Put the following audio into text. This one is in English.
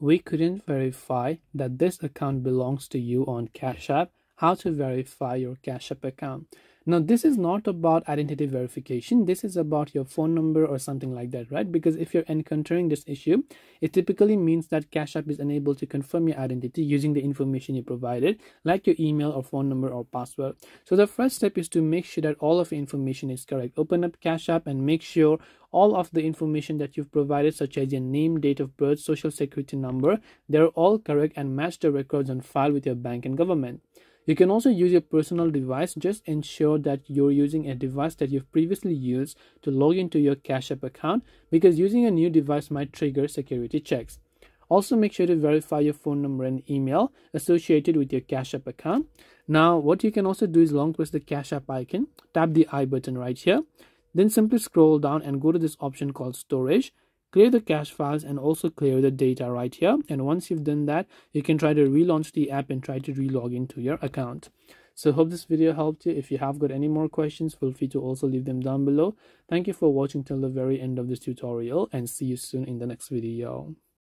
we couldn't verify that this account belongs to you on Cash App, how to verify your Cash App account. Now, this is not about identity verification. This is about your phone number or something like that, right? Because if you're encountering this issue, it typically means that Cash App is unable to confirm your identity using the information you provided, like your email or phone number or password. So the first step is to make sure that all of the information is correct. Open up Cash App and make sure all of the information that you've provided, such as your name, date of birth, social security number, they're all correct and match the records on file with your bank and government. You can also use your personal device. Just ensure that you're using a device that you've previously used to log into your Cash App account because using a new device might trigger security checks. Also, make sure to verify your phone number and email associated with your Cash App account. Now, what you can also do is long press the Cash App icon, tap the I button right here, then simply scroll down and go to this option called Storage clear the cache files and also clear the data right here. And once you've done that you can try to relaunch the app and try to relog into your account. So hope this video helped you. If you have got any more questions feel free to also leave them down below. Thank you for watching till the very end of this tutorial and see you soon in the next video